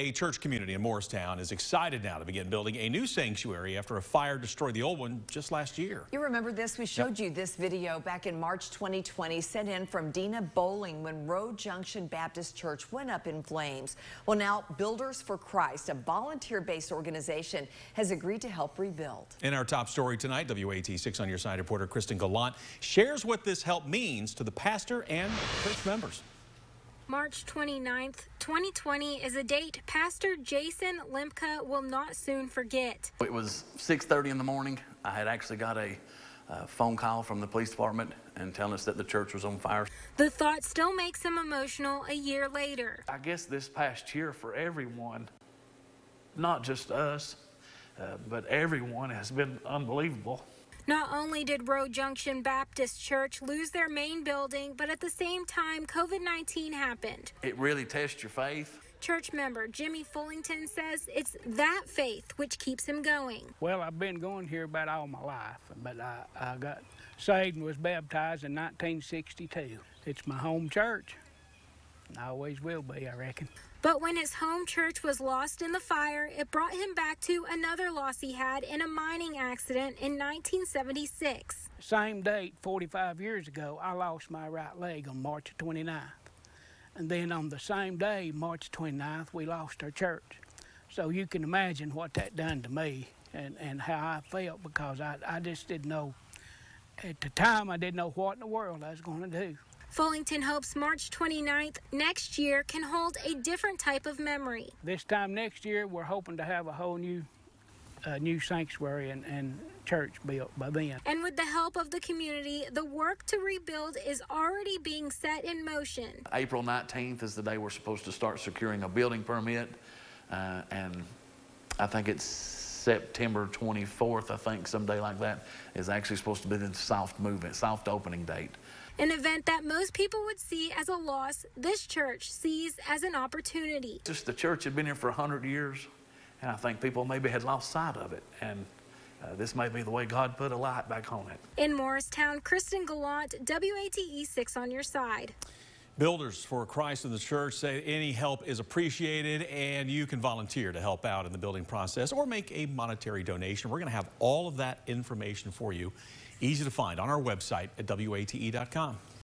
A church community in Morristown is excited now to begin building a new sanctuary after a fire destroyed the old one just last year. You remember this? We showed yep. you this video back in March 2020 sent in from Dina Bowling when Road Junction Baptist Church went up in flames. Well, now Builders for Christ, a volunteer-based organization, has agreed to help rebuild. In our top story tonight, WATE 6 on your side reporter Kristen Gallant shares what this help means to the pastor and church members. March 29th, 2020 is a date Pastor Jason Lemke will not soon forget. It was 6.30 in the morning. I had actually got a uh, phone call from the police department and telling us that the church was on fire. The thought still makes him emotional a year later. I guess this past year for everyone, not just us, uh, but everyone has been unbelievable. Not only did Road Junction Baptist Church lose their main building, but at the same time, COVID 19 happened. It really tests your faith. Church member Jimmy Fullington says it's that faith which keeps him going. Well, I've been going here about all my life, but I, I got saved and was baptized in 1962. It's my home church. I always will be, I reckon. But when his home church was lost in the fire, it brought him back to another loss he had in a mining accident in 1976. Same date, 45 years ago, I lost my right leg on March 29th. And then on the same day, March 29th, we lost our church. So you can imagine what that done to me and, and how I felt because I, I just didn't know. At the time, I didn't know what in the world I was going to do. Fullington hopes March 29th next year can hold a different type of memory. This time next year, we're hoping to have a whole new uh, new sanctuary and, and church built by then. And with the help of the community, the work to rebuild is already being set in motion. April 19th is the day we're supposed to start securing a building permit, uh, and I think it's September 24th, I think, someday like that, is actually supposed to be the soft movement, soft opening date. An event that most people would see as a loss, this church sees as an opportunity. Just the church had been here for 100 years, and I think people maybe had lost sight of it. And uh, this may be the way God put a light back on it. In Morristown, Kristen Gallant, WATE 6 on your side. Builders for Christ in the church say any help is appreciated and you can volunteer to help out in the building process or make a monetary donation. We're going to have all of that information for you Easy to find on our website at WATE.com.